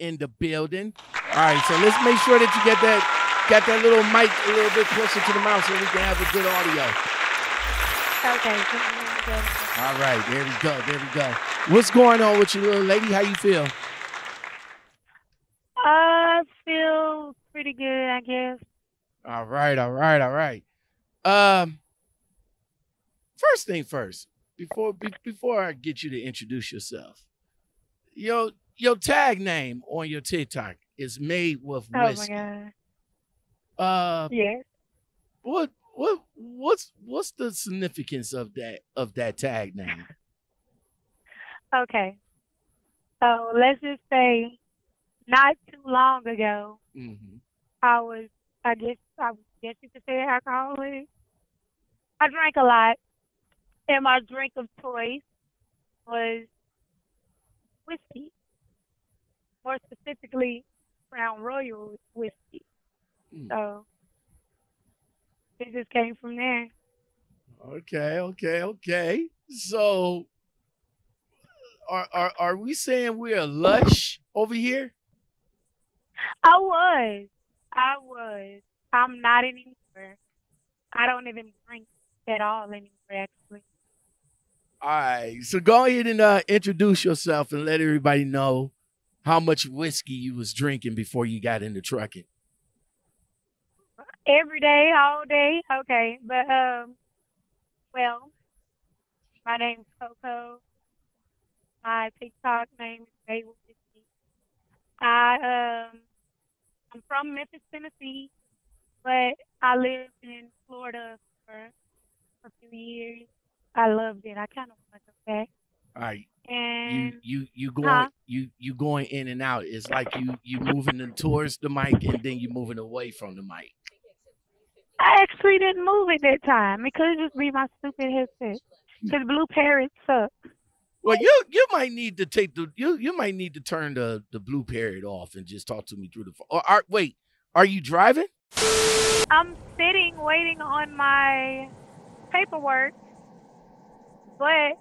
In the building. All right, so let's make sure that you get that got that little mic a little bit closer to the mouth so we can have a good audio. Okay. All right, there we go, there we go. What's going on with you, little lady? How you feel? I feel pretty good, I guess. All right, all right, all right. Um, first thing first, before be, before I get you to introduce yourself, your your tag name on your TikTok is made with Oh my god. Uh, Yes. what what what's what's the significance of that of that tag name? Okay. So let's just say not too long ago, Mm-hmm. I was, I guess, I guess you could say alcoholic. I drank a lot, and my drink of choice was whiskey. More specifically, Crown Royal whiskey. Mm. So it just came from there. Okay, okay, okay. So, are are are we saying we're lush over here? I was. I was. I'm not anymore. I don't even drink at all anymore, actually. All right. So go ahead and uh, introduce yourself and let everybody know how much whiskey you was drinking before you got into trucking. Every day, all day. Okay. But, um, well, my name's Coco. My TikTok name is Made With Whiskey. I, um, I'm from Memphis, Tennessee, but I lived in Florida for a few years. I loved it. I kind of want to go back. All right. You And you you going Huh? you you going in and out. It's like you you moving in towards the mic and then you moving away from the mic. I actually didn't move at that time. It could just be my stupid headset. Hmm. Because Blue Parrot sucks. Well, you you might need to take the you you might need to turn the the blue parrot off and just talk to me through the phone. Or, are, wait, are you driving? I'm sitting waiting on my paperwork, but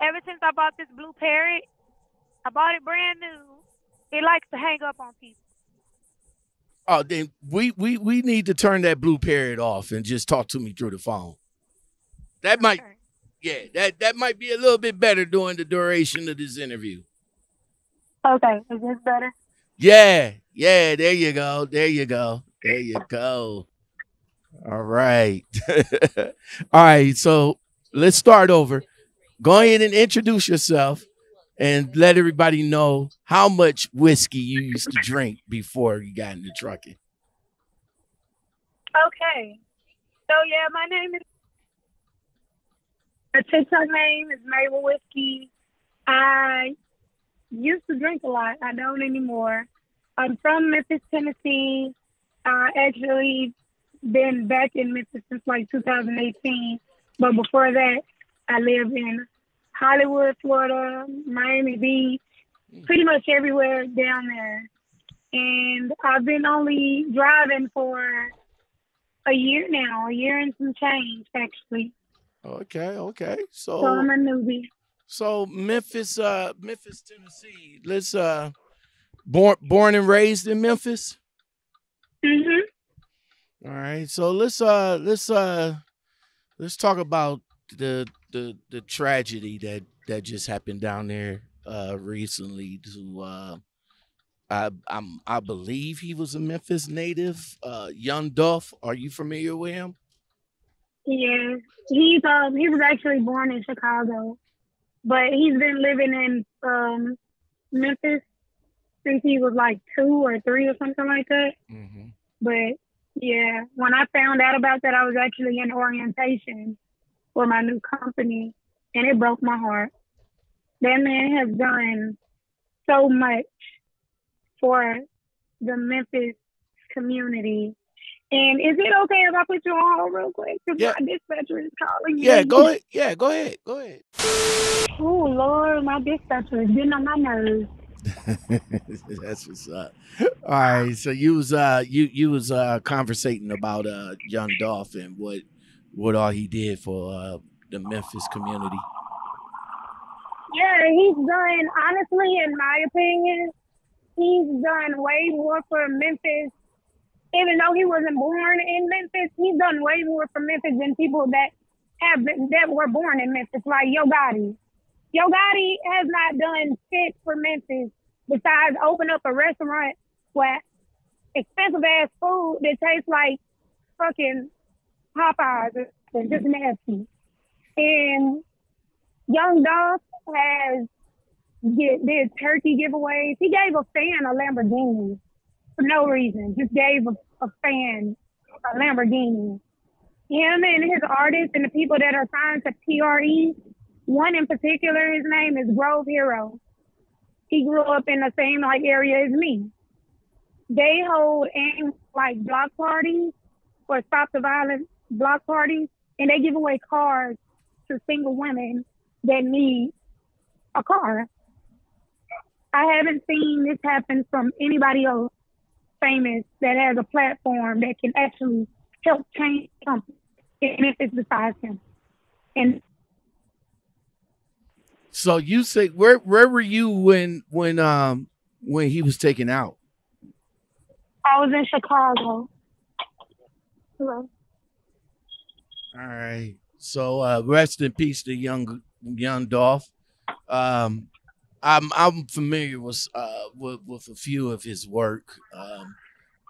ever since I bought this Blue Parrot, I bought it brand new. It likes to hang up on people. Oh, then we we we need to turn that blue parrot off and just talk to me through the phone. That might Okay. yeah, that that might be a little bit better during the duration of this interview. Okay, is this better? Yeah, yeah, there you go. There you go. There you go. All right. All right, so let's start over. Go ahead and introduce yourself and let everybody know how much whiskey you used to drink before you got into trucking. Okay. So yeah, my name is my TikTok name is Made With Whiskey. I used to drink a lot. I don't anymore. I'm from Memphis, Tennessee. I actually been back in Memphis since like 2018. But before that, I live in Hollywood, Florida, Miami Beach, pretty much everywhere down there. And I've been only driving for a year now, a year and some change actually. Okay, okay. So I'm a newbie. so Memphis uh Memphis, Tennessee. Let's uh born born and raised in Memphis. Mm-hmm. All right. So let's uh let's uh let's talk about the the the tragedy that that just happened down there uh recently to uh I I'm I believe he was a Memphis native, uh Young Dolph. Are you familiar with him? Yeah, he's um he was actually born in Chicago, but he's been living in um Memphis since he was like two or three or something like that. Mm-hmm. But yeah, when I found out about that, I was actually in orientation for my new company, and it broke my heart. That man has done so much for the Memphis community. And is it okay if I put you on hold real quick? Because Yeah. my dispatcher is calling me. Yeah, go ahead. Yeah, go ahead. Go ahead. Oh, Lord, my dispatcher is getting on my nerves. That's what's up. All right. So you was uh you you was uh conversating about uh Young Dolphin what what all he did for uh the Memphis community. Yeah, he's done. Honestly, in my opinion, he's done way more for Memphis. Even though he wasn't born in Memphis, he's done way more for Memphis than people that have been that were born in Memphis, like Yo Gotti. Yo Gotti has not done shit for Memphis besides open up a restaurant with expensive ass food that tastes like fucking Popeyes and just nasty. And Young Dolph has get, did turkey giveaways. He gave a fan a Lamborghini for no reason. Just gave a, a fan a Lamborghini. Him and his artists and the people that are signed to PRE, one in particular, his name is Grove Hero. He grew up in the same like area as me. They hold and like block parties or stop the violence block parties, and they give away cars to single women that need a car. I haven't seen this happen from anybody else famous that has a platform that can actually help change something, even if it's besides him. And so you say where where were you when when um when he was taken out? I was in Chicago. Hello. All right. So uh rest in peace to young young Dolph. Um I'm I'm familiar with uh with, with a few of his work. Um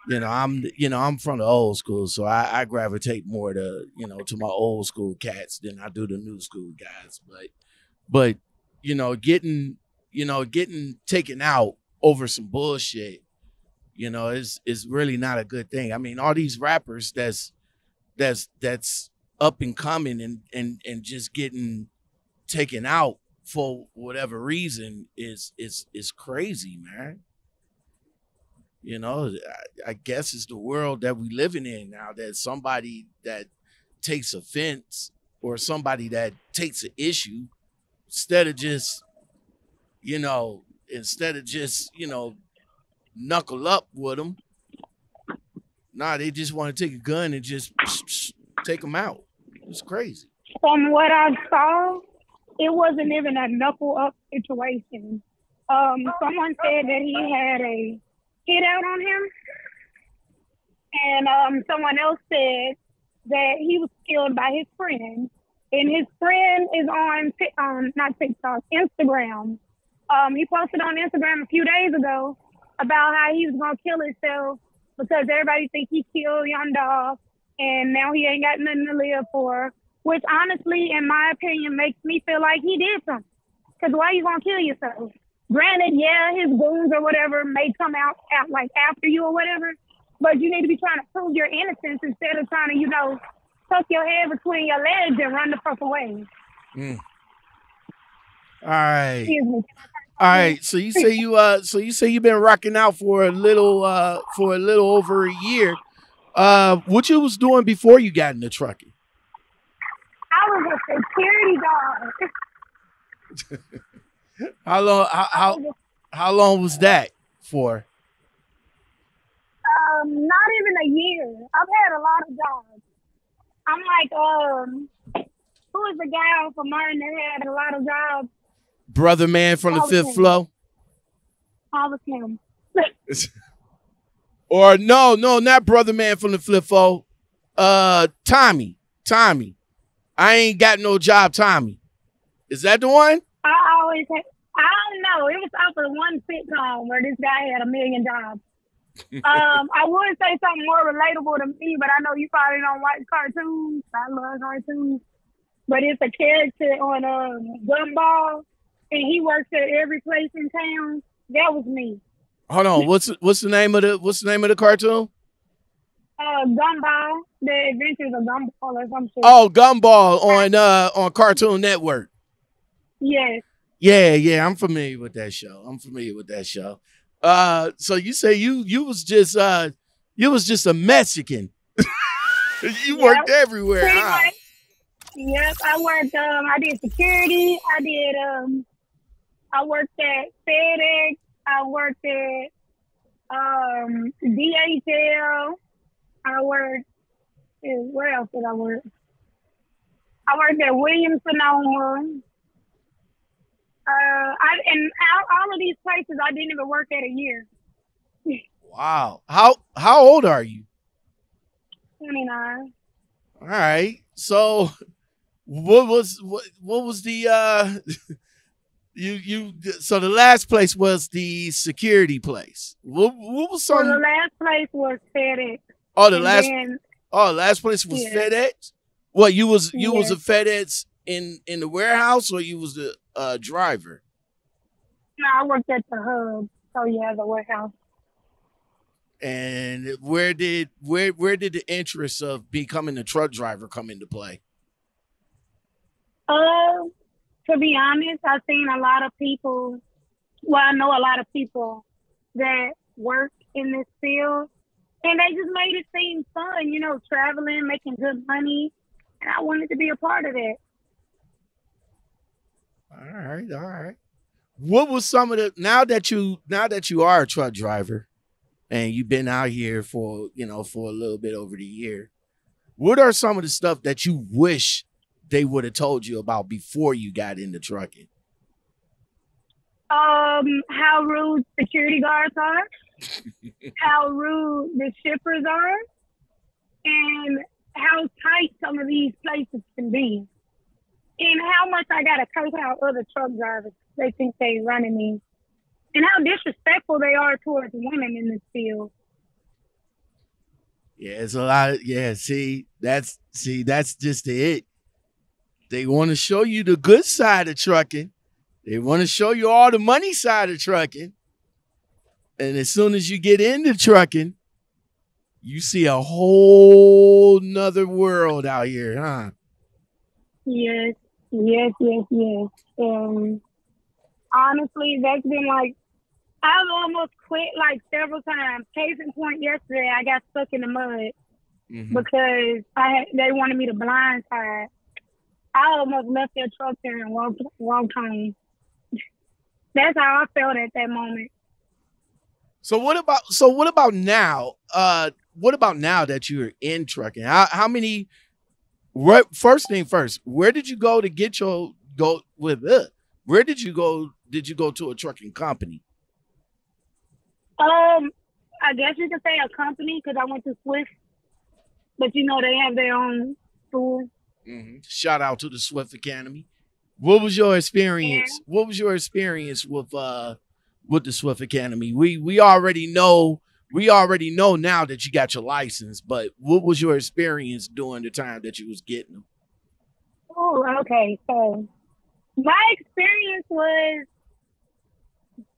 you know, I'm you know, I'm from the old school, so I, I gravitate more to, you know, to my old school cats than I do the new school guys. But but you know, getting you know, getting taken out over some bullshit, you know, is is really not a good thing. I mean, all these rappers that's that's that's up and coming and and and just getting taken out for whatever reason is is is crazy, man. You know, I, I guess it's the world that we living in now. That somebody that takes offense or somebody that takes an issue instead of just, you know, instead of just you know, knuckle up with them. Nah, they just want to take a gun and just take them out. It's crazy. From what I saw, it wasn't even a knuckle up situation. Um, someone said that he had a hit out on him, and um, someone else said that he was killed by his friend, and his friend is on um not TikTok, Instagram. Um, he posted on Instagram a few days ago about how he was gonna kill himself because everybody think he killed Dolph, and now he ain't got nothing to live for. Which honestly, in my opinion, makes me feel like he did something. Cause why you gonna kill yourself? Granted, yeah, his wounds or whatever may come out, out like after you or whatever, but you need to be trying to prove your innocence instead of trying to, you know, tuck your head between your legs and run the fuck away. Mm. All right. All right. So you say you uh so you say you've been rocking out for a little uh for a little over a year. Uh what you was doing before you got in the trucking? I was a security guard. how long how, how how long was that for? Um, not even a year. I've had a lot of jobs. I'm like, um, who is the guy from Martin that had a lot of jobs? Brother man from the fifth him. flow. I was him. or no, no, not brother man from the flow. Uh, Tommy, Tommy. I ain't got no job, Tommy. Is that the one? I always had, I don't know. It was off of one sitcom where this guy had a million jobs. um, I would say something more relatable to me, but I know you probably don't like cartoons. I love cartoons. But it's a character on um, Gumball, and he works at every place in town. That was me. Hold on, what's what's the name of the what's the name of the cartoon? Uh, Gumball, The Adventures of Gumball or something. Oh, Gumball on uh on Cartoon Network. Yes. Yeah, yeah, I'm familiar with that show. I'm familiar with that show. Uh, so you say you you was just uh you was just a Mexican. you yep. worked everywhere. Huh? Yep, I worked. Um, I did security. I did. Um, I worked at FedEx. I worked at um DHL. I worked. Where else did I work? I worked at Williams Sonoma. Uh, I and all, all of these places I didn't even work at a year. Wow. How how old are you? Twenty nine. All right. So what was what what was the uh you you so the last place was the security place. What what was So some the last place was FedEx. Oh the and last then, oh last place was Yeah. FedEx? What you was you was a FedEx in in the warehouse or you was the uh driver? no, I worked at the hub. So yeah, the warehouse. And where did where where did the interest of becoming a truck driver come into play? Uh, to be honest, I've seen a lot of people. Well, I know a lot of people that work in this field, and they just made it seem fun. You know, traveling, making good money, and I wanted to be a part of that. All right, all right. What was some of the now that you now that you are a truck driver and you've been out here for you know for a little bit over the year, what are some of the stuff that you wish they would have told you about before you got into trucking? Um, how rude security guards are, how rude the shippers are, and how tight some of these places can be, and how much I gotta curse out other truck drivers. They think they running me, and how disrespectful they are towards women in this field. Yeah, it's a lot. Of, yeah, see, that's see, that's just it. They want to show you the good side of trucking. They want to show you all the money side of trucking. And as soon as you get into trucking, you see a whole nother world out here, huh? Yes, yes, yes, yes. And honestly, that's been like I've almost quit like several times. Case in point, yesterday I got stuck in the mud Mhm. because I had, they wanted me to blindside. I almost left their truck there and walked walked home. That's how I felt at that moment. So what about so what about now? Uh what about now that you're in trucking? How how many what first thing first, where did you go to get your go with it? where did you go did you go to a trucking company? Um, I guess you could say a company because I went to Swift, but you know they have their own school. Shout out to the Swift Academy. What was your experience? What was your experience with uh with the Swift Academy? We we already know we already know now that you got your license, but what was your experience during the time that you was getting them? Oh, okay. So my experience was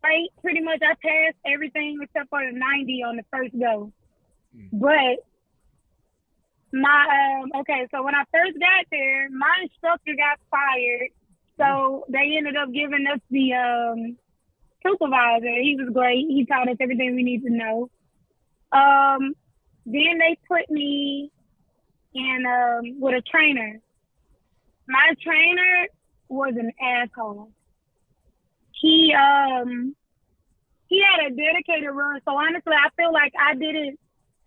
great. Pretty much, I passed everything except for the 90 on the first go. Mm. But my um, okay, so when I first got there, my instructor got fired, so they ended up giving us the um, supervisor. He was great. He taught us everything we need to know. Um, then they put me in um, with a trainer my trainer was an asshole. He um he had a dedicated run, so honestly, I feel like I didn't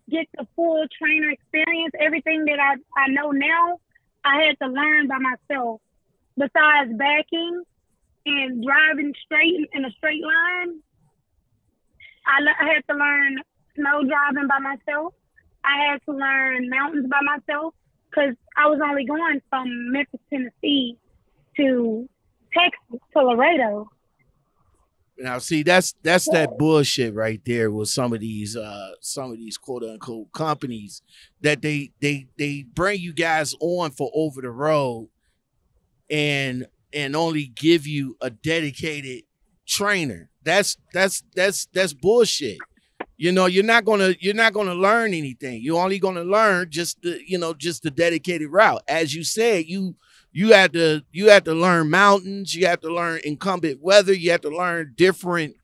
get the full trainer experience. Everything that I I know now, I had to learn by myself. Besides backing and driving straight in a straight line, I, I had to learn snow driving by myself. I had to learn mountains by myself because I was only going from Memphis, Tennessee to Texas to Laredo. Now, see, that's that's that bullshit right there with some of these uh some of these quote unquote companies that they they they bring you guys on for over the road and and only give you a dedicated trainer. That's that's that's that's bullshit. You know, you're not gonna you're not gonna learn anything. You're only gonna learn just the you know just the dedicated route. As you said, you you had to you had to learn mountains you have to learn incumbent weather you have to learn different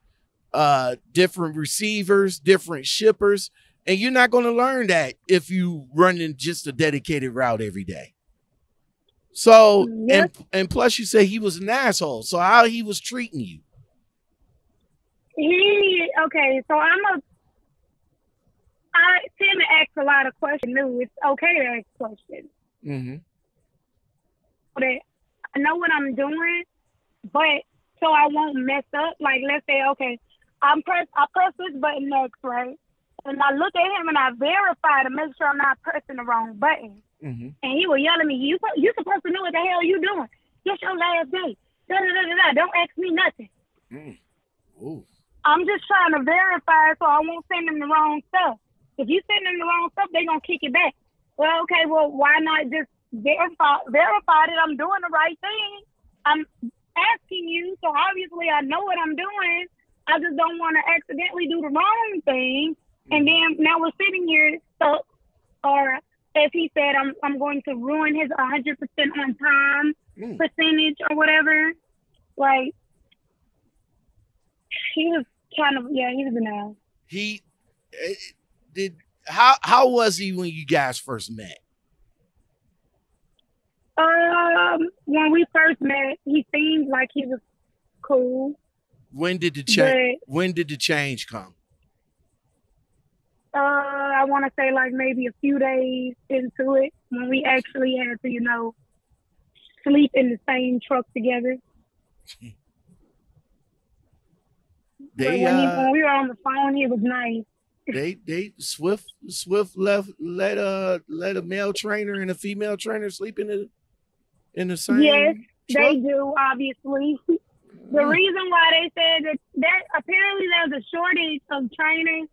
uh different receivers different shippers and you're not going to learn that if you running just a dedicated route every day so Yep. and and plus you say he was an asshole so how he was treating you He okay, so I'm a. I tend to ask a lot of questions. It's okay to ask questions. mm-hmm. That I know what I'm doing, but so I won't mess up. Like let's say, okay, I'm press I press this button next, right? And I look at him and I verify to make sure I'm not pressing the wrong button. Mm-hmm. And he will yell at me, "You you supposed to know what the hell you doing? It's your last day. Da da da da da. Don't ask me nothing." Mm. Ooh. I'm just trying to verify so I won't send them the wrong stuff. If you send them the wrong stuff, they're gonna kick it back. Well, okay, well, why not just verify verify that I'm doing the right thing? I'm asking you, so obviously I know what I'm doing. I just don't want to accidentally do the wrong thing, and then now we're sitting here so, Or as he said, I'm I'm going to ruin his 100% on time Mm. percentage or whatever. Like he was kind of yeah, he was an ass. He did. How how was he when you guys first met? Um, when we first met, he seemed like he was cool, When did the change? When did the change come? uh, I want to say like maybe a few days into it when we actually had to, you know, sleep in the same truck together. They when, he, uh when we were on the phone, he was nice. they they Swift Swift left let a let a male trainer and a female trainer sleep in the in the same. Yes, truck? They do, obviously. The Mm. reason why they said that that apparently there's a shortage of trainers,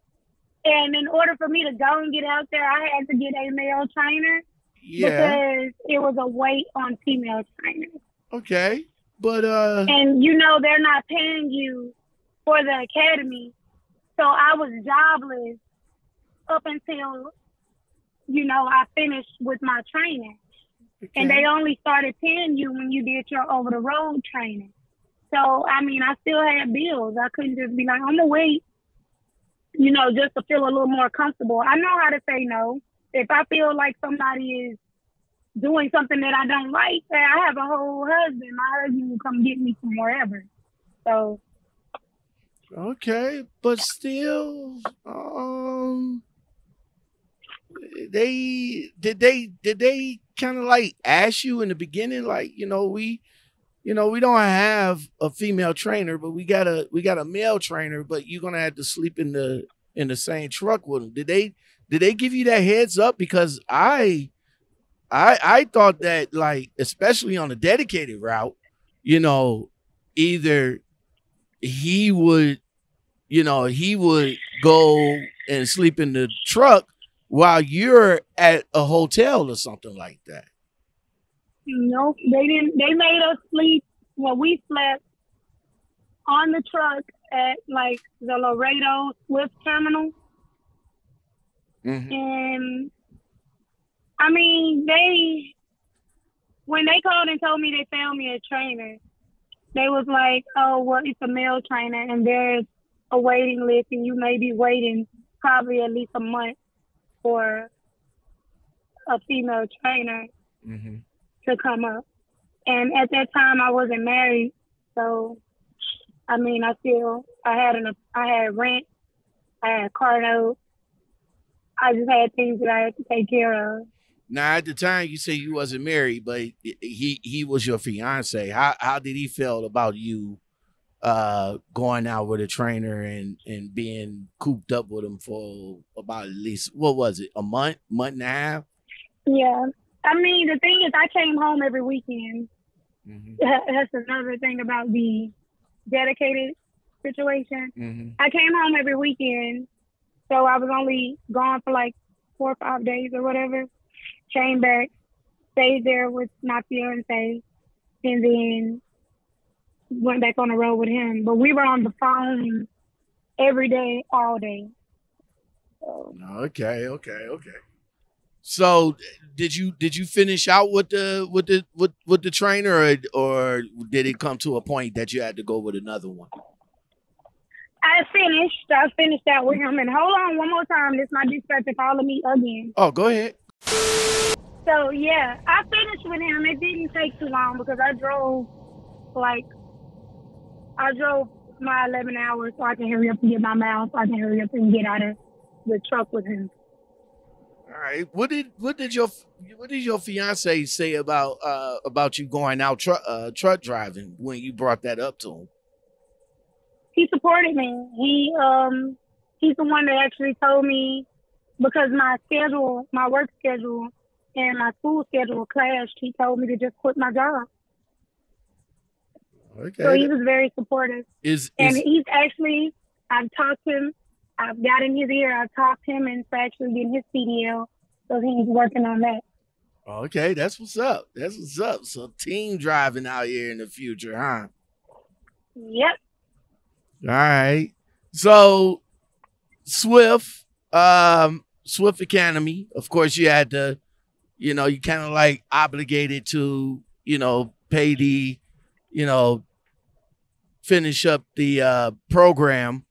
and in order for me to go and get out there, I had to get a male trainer Yeah. because it was a wait on female trainers. Okay. But uh And you know they're not paying you for the academy, so I was jobless up until you know I finished with my training. And they only started paying you when you did your over the road training. So I mean, I still had bills. I couldn't just be like, I'm gonna wait, you know, just to feel a little more comfortable. I know how to say no. If I feel like somebody is doing something that I don't like, I have a whole husband. My husband will come get me from wherever. So Okay, but still, um, they did they did they kind of like ask you in the beginning, like you know we, you know we don't have a female trainer, but we got a we got a male trainer, but you're gonna have to sleep in the in the same truck with them. Did they did they give you that heads up? Because I, I I thought that like especially on a dedicated route, you know, either he would you know, he would go and sleep in the truck while you're at a hotel or something like that. Nope, they didn't. They made us sleep. Well, we slept on the truck at like the Laredo Swift Terminal, Mm-hmm. and I mean, they when they called and told me they found me a trainer, they was like, "Oh, well, it's a male trainer, and there's a waiting list, and you may be waiting probably at least a month for a female trainer." Mm-hmm. to come up. And at that time, I wasn't married, so I mean, I still I had an I had rent, I had car note, I just had things that I had to take care of. Now, at the time, you say you wasn't married, but he he was your fiance. How how did he feel about you uh going out with a trainer and and being cooped up with him for about at least what was it a month month and a half? Yeah, I mean, the thing is, I came home every weekend. Mm-hmm. That's another thing about the dedicated situation. Mm-hmm. I came home every weekend, so I was only gone for like four or five days or whatever. Came back, stayed there with my fiance, and then went back on the road with him. But we were on the phone every day, all day. So, Okay, okay, okay. So did you did you finish out with the with the with with the trainer or, or did it come to a point that you had to go with another one? I finished. I finished out with him. And hold on one more time. This my dispatcher calling me again. Oh, go ahead. So yeah, I finished with him. It didn't take too long because I drove like I drove my eleven hours so I can hurry up and get my mail so I can hurry up and get out of the truck with him. All right. What did what did your what did your fiance say about uh about you going out truck uh truck driving when you brought that up to him? he supported me. He um he's the one that actually told me because my schedule, my work schedule, and my school schedule clashed. He told me to just quit my job. Okay. So he was very supportive. is, And is he's actually, I've talked to him, I've got in his ear, I've talked to him into actually getting his CDL. So he's working on that. okay. That's what's up. That's what's up. So team driving out here in the future, huh? Yep. All right. So Swift, um, Swift Academy. Of course, you had to, you know, you kind of like obligated to, you know, pay the, you know, finish up the uh program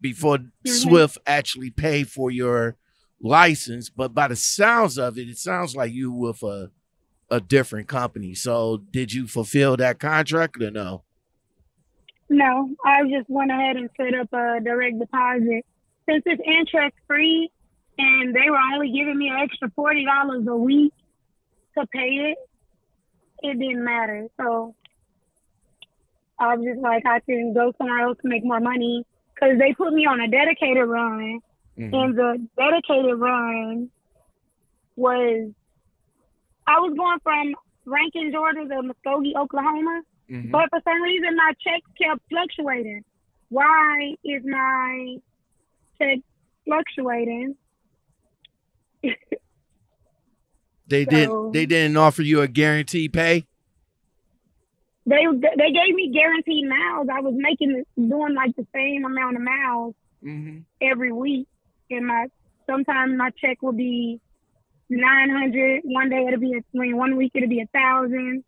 before Swift actually pay for your license. But by the sounds of it, it sounds like you with a a different company. So did you fulfill that contract or no? No, I just went ahead and set up a direct deposit. Since it's interest free and they were only giving me an extra forty dollars a week to pay it, it didn't matter. So I was just like I can go somewhere else to make more money because they put me on a dedicated run Mhm. and the dedicated run was I was going from Rankin, Georgia to Muskogee, Oklahoma. Mhm. But for some reason, my checks kept fluctuating. Why is my check fluctuating? They So- didn't. They didn't offer you a guaranteed pay. They they gave me guaranteed miles. I was making doing like the same amount of miles Mm-hmm. every week, and my sometimes my check will be nine hundred. One day it'll be a, I mean, one week it'll be a thousand.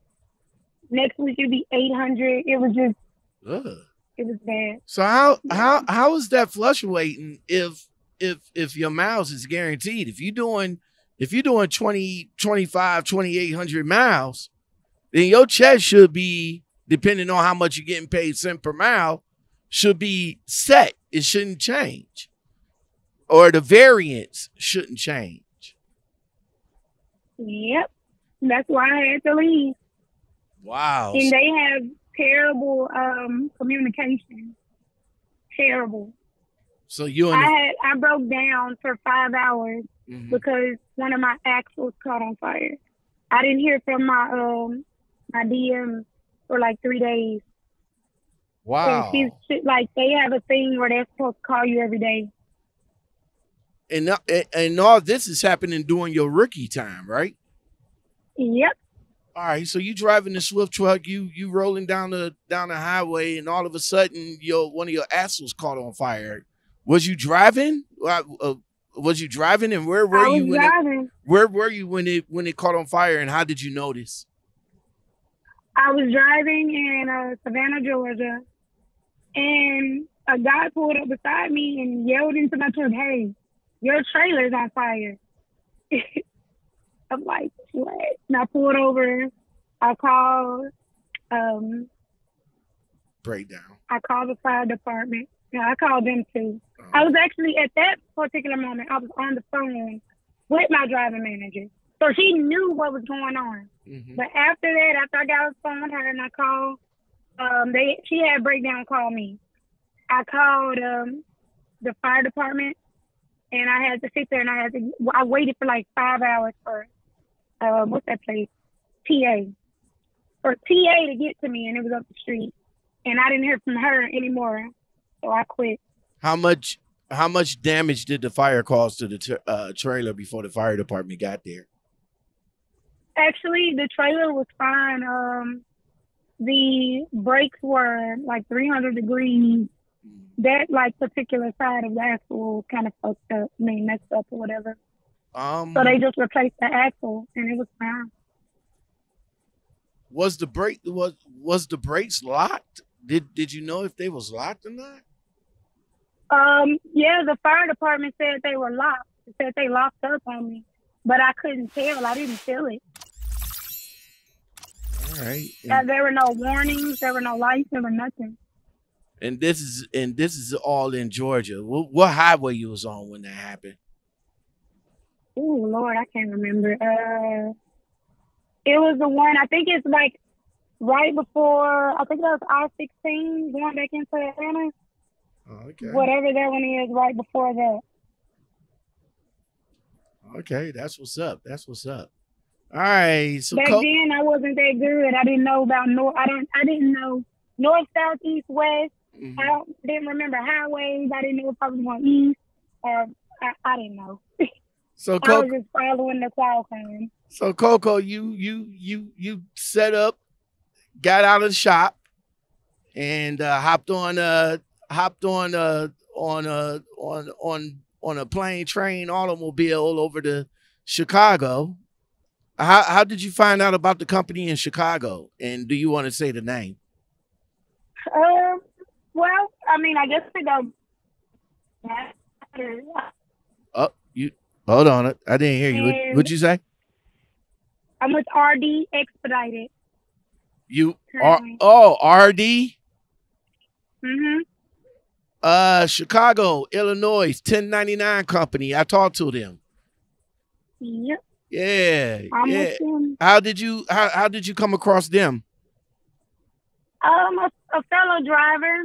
Next week it'll be eight hundred. It was just Ugh. it was bad. So how how how is that fluctuating if if if your miles is guaranteed? If you're doing if you're doing 20, 25, 2800 miles, then your check should be depending on how much you're getting paid cent per mile should be set. It shouldn't change. Or the variance shouldn't change. Yep, that's why I had to leave. Wow. and they have terrible um communication. Terrible. So you I had I broke down for five hours Mhm. because one of my axles caught on fire. I didn't hear from my um my DM for like three days. wow. And she's she, like they have a thing where they're supposed to call you every day. And, and and all this is happening during your rookie time, right? Yep. All right, so you driving the Swift truck, you you rolling down the down the highway, and all of a sudden, your one of your axles caught on fire. Was you driving? Uh, uh, was you driving, and where were I was you when it, driving. where were you when it when it caught on fire, and how did you notice? I was driving in uh, Savannah, Georgia, and a guy pulled up beside me and yelled into my truck, "Hey, your trailer's on fire!" I'm like, "What?" And I pulled over. I called. Um, Breakdown. I called the fire department. Yeah, I called them too. I was actually at that particular moment. I was on the phone with my driving manager, so she knew what was going on. Mhm. But after that, after I got off the phone with her and I called, um, they she had breakdown call me. I called um the fire department and I had to sit there and I had to I waited for like five hours for um what's that place? TA. For TA to get to me and it was up the street. And I didn't hear from her anymore. So I quit. How much how much damage did the fire cause to the tra- uh, trailer before the fire department got there? Actually, the trailer was fine. Um, the brakes were like 300 degrees. That like particular side of the axle kind of fucked up, I mean messed up or whatever. Um, So they just replaced the axle and it was fine. was the brake was was the brakes locked? Did did you know if they was locked or not? Um, yeah, the fire department said they were locked. They said they locked up on me, but I couldn't tell. I didn't feel it. All right. Uh, there were no warnings. There were no lights. There were nothing. and this is and this is all in Georgia. What, what highway you was on when that happened? Oh Lord, I can't remember. Uh, it was the one. I think it's like right before. I think that was I sixteen going back into Atlanta. Okay. whatever that one is right before that. Okay, that's what's up. That's what's up. All right. So Back Co- then, I wasn't that good. I didn't know about north. I didn't. I didn't know north, south, east, west. Mhm. I don't, didn't remember highways. I didn't know if I was going east or I, I didn't know. so I was just following the Qualcomm. so Coco, you you you you set up, got out of the shop, and uh, hopped on uh hopped on uh on uh on on on a plane, train, automobile over to Chicago. How how did you find out about the company in Chicago? And do you want to say the name? Um. Well, I mean, I guess it go. Oh, you hold on. I didn't hear you. What, And- what'd you say? I'm with RD Expedited. You are oh RD Mhm. uh Chicago, Illinois, 1099 company. I talked to them. Yep. Yeah. I'm yeah. How did you how how did you come across them? Um, a, a fellow driver.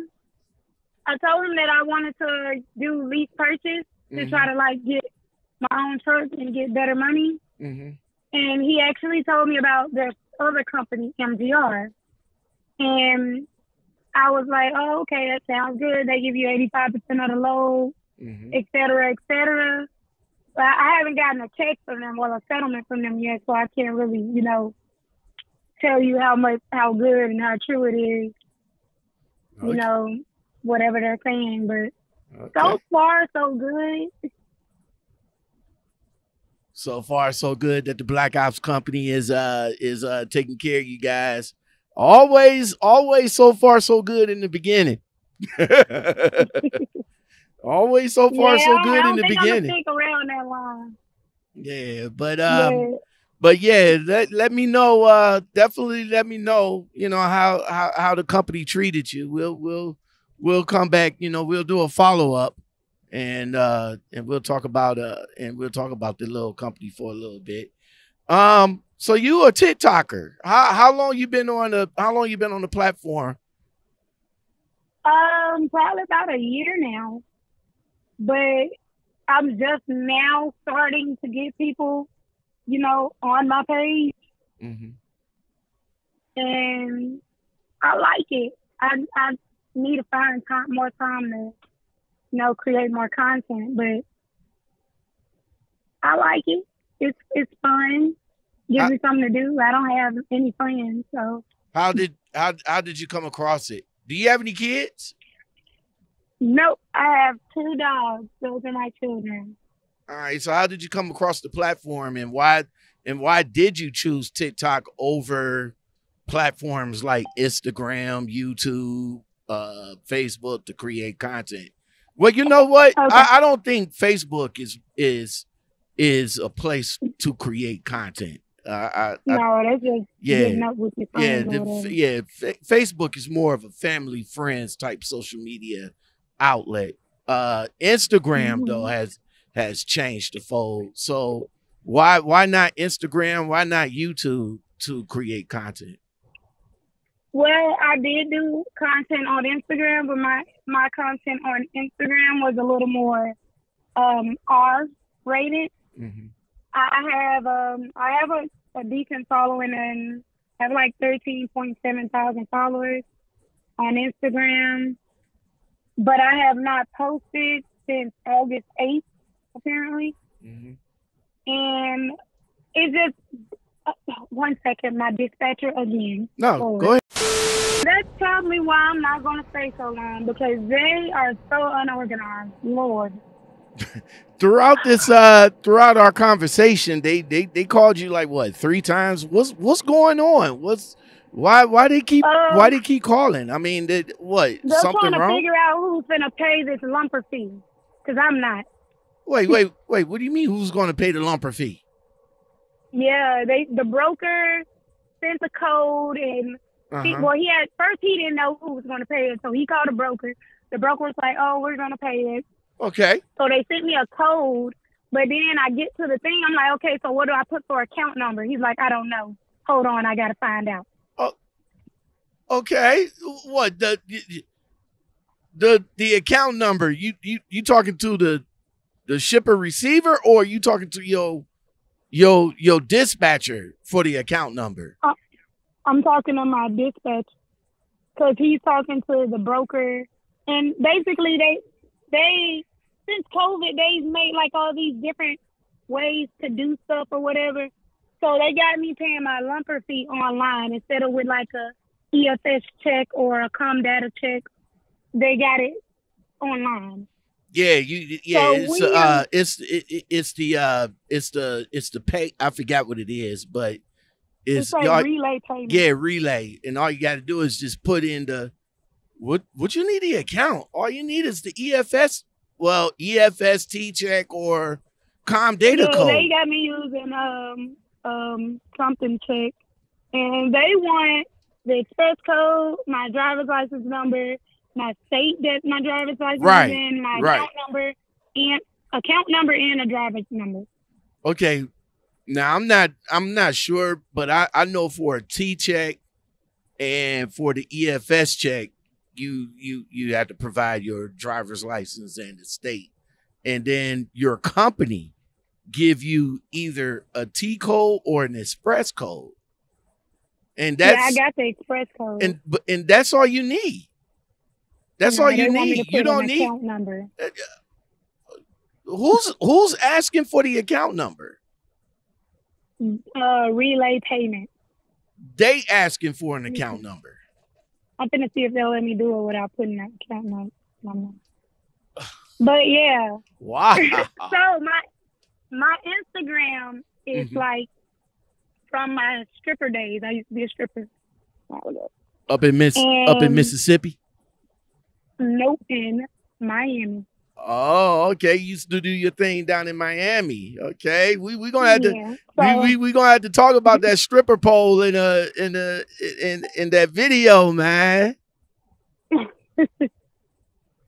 I told him that I wanted to do lease purchase to Mhm. try to like get my own truck and get better money. Mhm. And he actually told me about this other company, MGR. And I was like, oh, okay, that sounds good. They give you 85% of the load, Mhm. et cetera, et cetera. But I haven't gotten a check from them, or a settlement from them yet, so I can't really, you know, tell you how much, how good and how true it is, you know, whatever they're saying. But Okay. so far, so good. So far, so good that the Black Ops company is uh is uh taking care of you guys. Always, always so far so good in the beginning. always so far yeah, so good in the think I'm gonna beginning. stick around that long. Yeah, but um Yeah. but yeah, let let me know. Uh, definitely let me know. You know how how how the company treated you. We'll we'll we'll come back. You know we'll do a follow up, and uh and we'll talk about uh and we'll talk about the little company for a little bit. Um, so you a TikToker? How how long you been on the how long you been on the platform? Um, probably about a year now, but I'm just now starting to get people, you know, on my page, Mm-hmm. and I like it. I I need to find time, more time to, you know, create more content, but I like it. It's it's fun. Gives I- me something to do. I don't have any friends, so How did how how did you come across it? Do you have any kids? Nope. I have two dogs. Those are my children. All right. So how did you come across the platform and why and why did you choose TikTok over platforms like Instagram, YouTube, uh, Facebook to create content? Well, you know what? Okay. I, I don't think Facebook is is is a place to create content. Uh, I, I, No, that's just yeah, getting up with your yeah, the, yeah. Fa- Facebook is more of a family friends type social media outlet. Uh, Instagram though Mhm. has has changed the fold. So why why not Instagram? Why not YouTube to create content? Well, I did do content on Instagram, but my my content on Instagram was a little more um R rated. Mm-hmm. I I have um I have a, a decent following and have like thirteen point seven thousand followers on Instagram. But I have not posted since August eighth, apparently. Mm-hmm. And it's just uh, one second, my dispatcher again. No, Oh. go ahead. That's probably why I'm not going to stay so long because they are so unorganized. Lord. Throughout this, uh, throughout our conversation, they they they called you like what three times? What's what's going on? What's why why they keep Um, why they keep calling? I mean, did what They're something trying to wrong? figure out who's going to pay this lumper fee because I'm not. Wait, wait, wait. What do you mean? Who's going to pay the lumper fee? Yeah, they the broker sent the code and he, Uh-huh. well, he had first he didn't know who was going to pay it, so he called the broker. The broker was like, "Oh, we're going to pay it." Okay. So they sent me a code, but then I get to the thing. I'm like, "Okay, so what do I put for account number?" He's like, "I don't know. Hold on, I got to find out." Okay. What the? the the account number, you you you talking to the the shipper receiver or you talking to your your your dispatcher for the account number? Uh, I'm talking to my dispatch because he's talking to the broker, and basically they they since COVID they've made like all these different ways to do stuff or whatever. So they got me paying my lumper fee online instead of with like a EFS check or a ComData check. They got it online. Yeah, you yeah, So it's we, uh um, it's it, it- it's the uh it's the it's the pay I forgot what it is, but it's, It's like relay payment. yeah, relay. And all you gotta do is just put in the what what you need the account. All you need is the EFS well, E EFS T check or Comdata Yeah, code. they got me using um um something check, and they want the express code, my driver's license number, my state that my driver's license Right, is in, my right. account number, and account number and a driver's number. Okay. Now I'm not I'm not sure, but I, I know for a T check and for the EFS check, you you you have to provide your driver's license and the state. And then your company give you either a T code or an express code. And that's yeah, I got the express code. and but and that's all you need. That's No, all you need. You don't need account number. who's who's asking for the account number? Uh, relay payment. They asking for an account number. I'm gonna see if they'll let me do it without putting that account number. But yeah, Wow. so my my Instagram is Mhm. like from my stripper days. I used to be a stripper. up in Miss up in Um, Mississippi. Nope, in Miami. Oh, okay. You used to do your thing down in Miami. Okay. We we gonna have to. So, we, we we gonna have to talk about that stripper pole in uh in uh in in that video, man.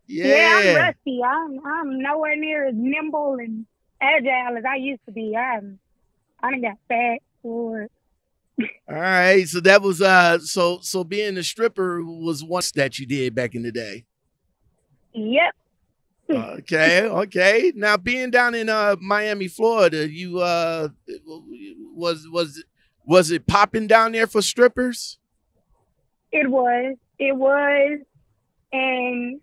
yeah. I'm rusty. I'm I'm nowhere near as nimble and agile as I used to be. I'm I done got fat All right. So that was uh so so being a stripper was once that you did back in the day. Yep. Okay, okay. Now being down in uh Miami, Florida, you uh was was was it popping down there for strippers? It was. It was. And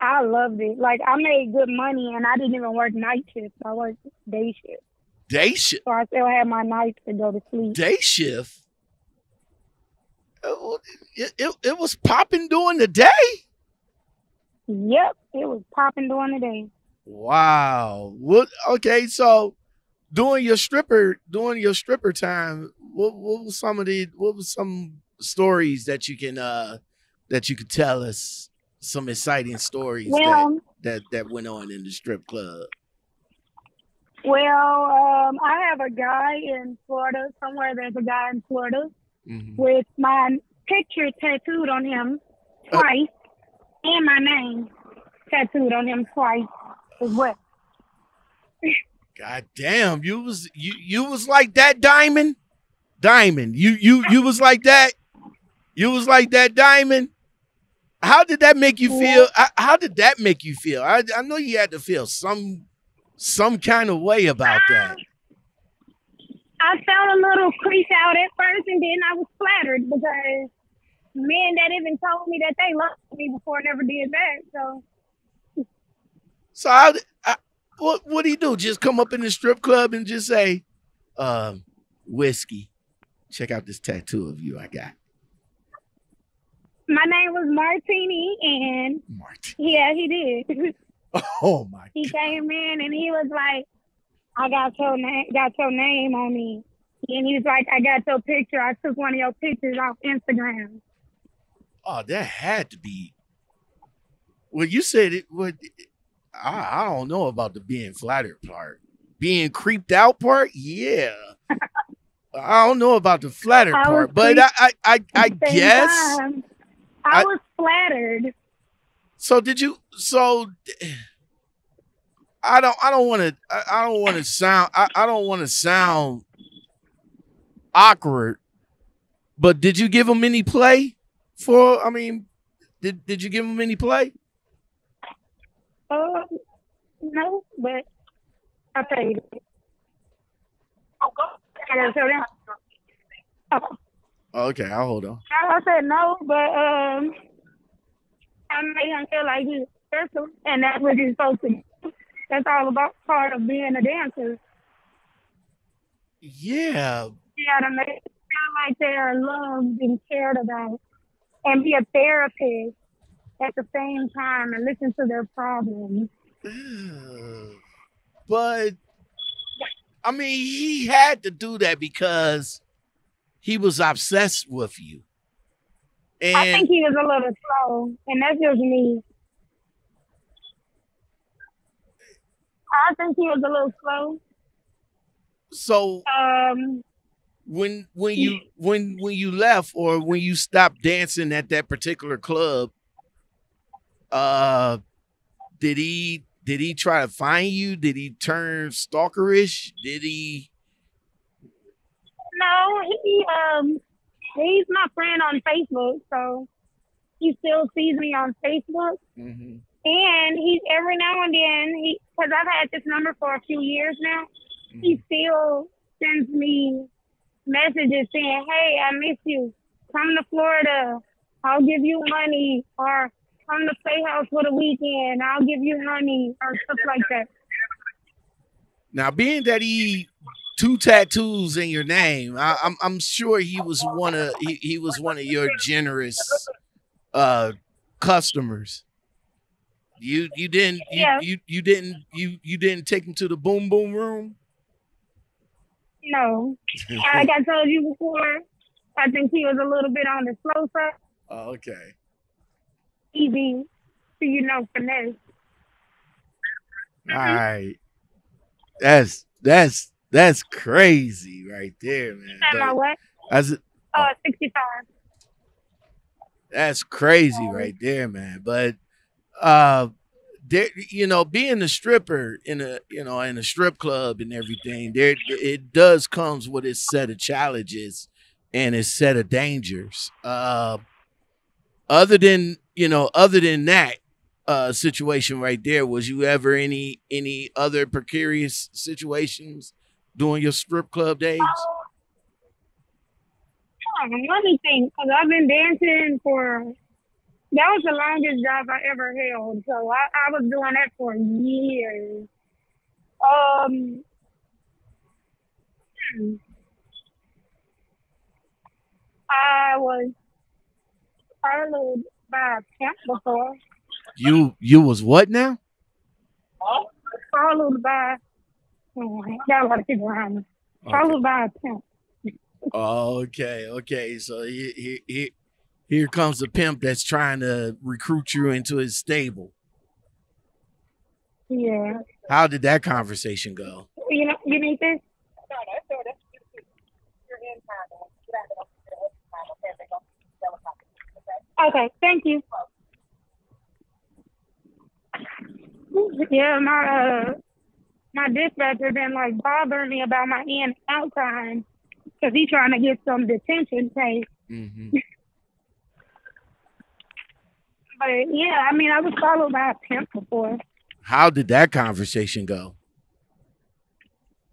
I loved it. Like I made good money and I didn't even work night shifts. I worked day shift. Day shift. So I still had my nights to go to sleep. Day shift. Uh, It, it, it was popping during the day. Yep. It was popping during the day. Wow. What? Okay, so during your stripper during your stripper time, what what was some of the what was some stories that you can uh that you could tell us? Some exciting stories that, that that went on in the strip club. Well, um, I have a guy in Florida. Somewhere there's a guy in Florida Mhm. with my picture tattooed on him Uh, twice and my name tattooed on him twice as well. God damn, you was you you was like that diamond, diamond. You you you was like that. You was like that diamond. How did that make you feel? How- How did that make you feel? I I know you had to feel some some kind of way about that. I felt a little creeped out at first, and then I was flattered because men that even told me that they loved me before never did that. So So did, I, what what do you do? Just come up in the strip club and just say, um, whiskey. Check out this tattoo of you I got, my name was Martini, and Martin. yeah, he did. Oh my he came in and he was like, "I got your name, got your name on me," and he was like, "I got your picture. I took one of your pictures off Instagram." Oh, that had to be. Well, you said it would. I, I don't know about the being flattered part. Being creeped out part, yeah. I don't know about the flattered part, but I, I, I, I At the same guess. time, I, I- was flattered. So did you? So I don't. I don't want to. I, don't want to sound. I, I don't want to sound awkward. But did you give him any play? For I mean, did did you give him any play? Uh, no, but I paid it. I gotta tell them. Oh, Okay, I'll hold on. I said no, but um, I made him feel like he's special, and that's what he's supposed to do. That's all about part of being a dancer. Yeah, You gotta make them feel like they're loved and cared about, and be a therapist at the same time and listen to their problems. but I mean, he had to do that because he was obsessed with you. I think he was a little slow, and that's just me. I think he was a little slow. so Um, when when you when when you left or when you stopped dancing at that particular club, uh did he did he try to find you? Did he turn stalkerish? Did he no, he um, he's my friend on Facebook, so he still sees me on Facebook. Mm-hmm. And he's every now and then he because I've had this number for a few years now. Mm-hmm. He still sends me messages saying, "Hey, I miss you. Come to Florida. I'll give you money, or come to Playhouse for the weekend. I'll give you money, or stuff like that." Now, being that he two tattoos in your name, I, I'm I'm sure he was one of he, he was one of your generous uh customers. You you didn't you, Yeah. you you didn't you you didn't take him to the boom boom room. No, like I told you before, I think he was a little bit on the slow side, oh, okay. easy to you know finesse. All right. That's that's that's crazy right there, man. I But what? that's Uh, sixty-five. that's crazy right there, man. But uh there you know, being a stripper in a you know in a strip club and everything, there it does comes with its set of challenges and its set of dangers. Uh other than you know, other than that uh situation right there, was you ever any any other precarious situations during your strip club days? Let me think, because I've been dancing for. That was the longest job I ever held, so I, I was doing that for years. Um. hmm. I was followed by a pimp before. You you was what now? Followed by. Got a lot of people around me. Followed by a pimp. Okay, okay. So here, here, here, here comes a pimp that's trying to recruit you into his stable. Yeah. How did that conversation go? You know, you need this? Okay, thank you. Yeah, my uh, my dispatcher been like bothering me about my in and out time because he trying to get some detention pay. hmm But yeah, I mean, I was followed by a pimp before. How did that conversation go?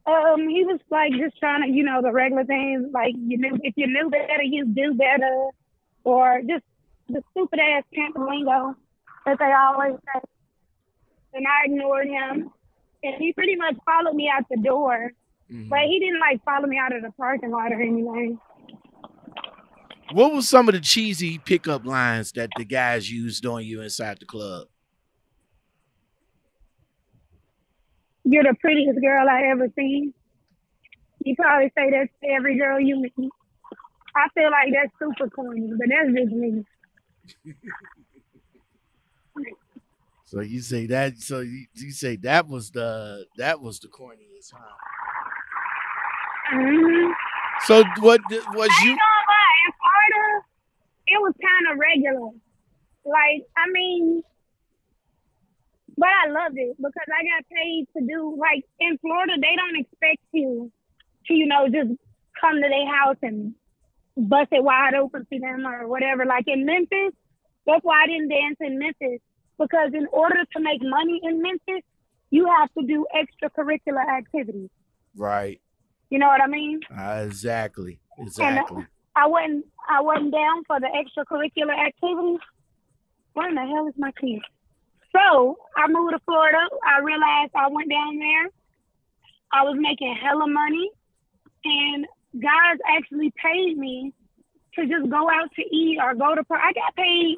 Um, he was like just trying to, you know, the regular things like you knew if you knew better, you do better, or just the stupid ass pimp lingo that they always say. And I ignored him, and he pretty much followed me out the door, Mhm. but he didn't like follow me out of the parking lot or anything. What was some of the cheesy pickup lines that the guys used on you inside the club? You're the prettiest girl I ever seen. You probably say that to every girl you meet. I feel like that's super corny, but that's just me. So you say that? So you, you say that was the that was the corniest, huh? hmm So what was you? lie, in Florida, it was kind of regular. Like, I mean, but I loved it because I got paid to do, like, in Florida, they don't expect you to, you know, just come to their house and bust it wide open for them or whatever. Like in Memphis, that's why I didn't dance in Memphis because in order to make money in Memphis, you have to do extracurricular activities. Right. You know what I mean? Uh, exactly. Exactly. I wasn't I wasn't down for the extracurricular activities. Where in the hell is my key? So I moved to Florida. I realized I went down there. I was making hella money, and guys actually paid me to just go out to eat or go to. I got paid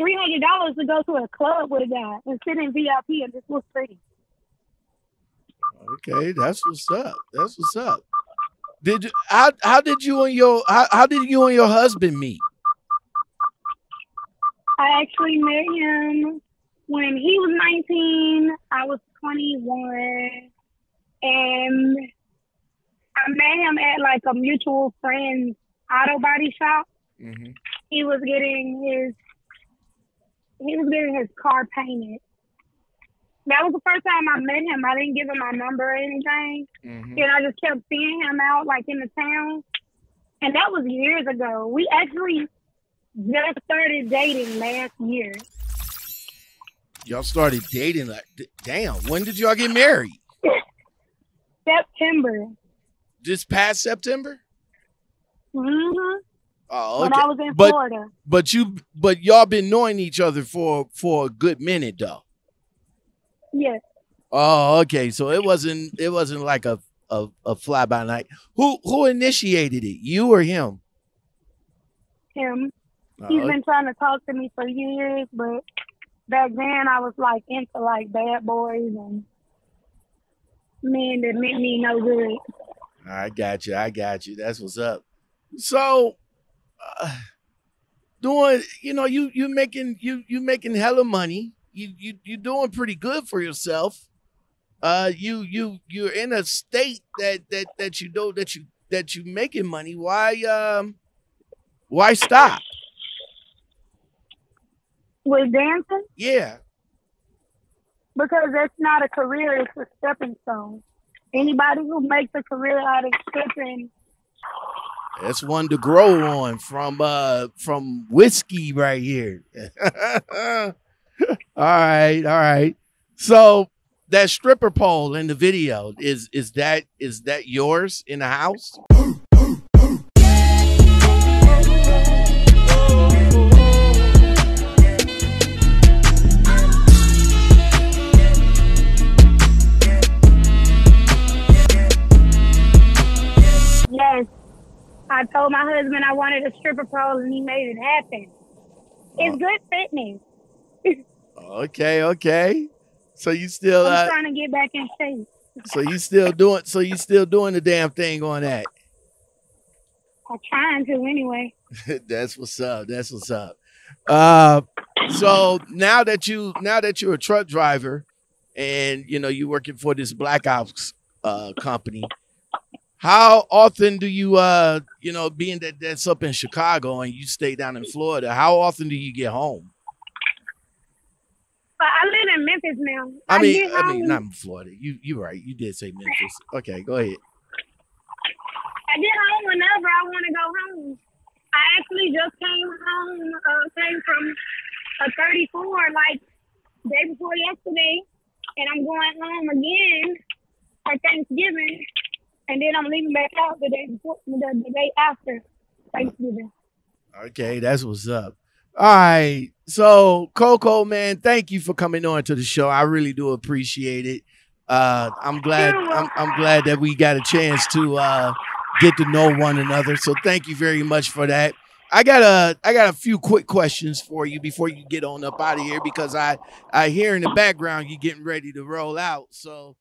three hundred dollars to go to a club with a guy and sit in VIP and just look pretty. Okay, that's what's up. That's what's up. Did you, how how did you and your how, how did you and your husband meet? I actually met him when he was 19. I was 21, and I met him at like a mutual friend's auto body shop. Mm-hmm. He was getting his he was getting his car painted. That was the first time I met him. I didn't give him my number or anything. Mm-hmm. And I just kept seeing him out like in the town. And that was years ago. We actually just started dating last year. Y'all started dating like damn. When did y'all get married? September. This past September? Mm-hmm. Oh, When. I was in But- Florida. But you but y'all been knowing each other for for a good minute though. Yes. Oh, okay. So it wasn't it wasn't like a a, a fly by night. Who who initiated it? You or him? Him. Oh, He's been trying to talk to me for years, but back then I was like into like bad boys and men that meant me no good. I got you. I got you. That's what's up. So, uh, doing, you know, you you making you you making hella money. You you you doing pretty good for yourself. Uh, you you you're in a state that that that you know that you that you making money. Why um, why stop? With dancing, Yeah, because that's not a career, it's a stepping stone. Anybody who makes a career out of stripping, that's one to grow on from uh from whiskey right here. all right, all right. So that stripper pole in the video is is that is that yours in the house? I told my husband I wanted a stripper pole and he made it happen. It's good fitness. Okay, okay. So you still I'm uh, trying to get back in shape. so you still doing so you still doing the damn thing on that. I'm trying to anyway. That's what's up. That's what's up. Uh, so now that you now that you're a truck driver, and you know you're working for this Black Ops uh, company, how often do you uh you know being that that's up in Chicago and you stay down in Florida? How often do you get home? But I live in Memphis now. I mean, get I mean not in Florida. You you right. You did say Memphis. Okay, go ahead. I get home whenever I want to go home. I actually just came home, uh, came from a 34 like day before yesterday, and I'm going home again for Thanksgiving, and then I'm leaving back out the day before, the, the day after Thanksgiving. Okay, that's what's up. All right. So, Coco, man, thank you for coming on to the show. I really do appreciate it. Uh, I'm glad. I'm, I'm glad that we got a chance to uh, get to know one another. So, thank you very much for that. I got a I got a few quick questions for you before you get on up out of here because I I hear in the background you getting ready to roll out. So,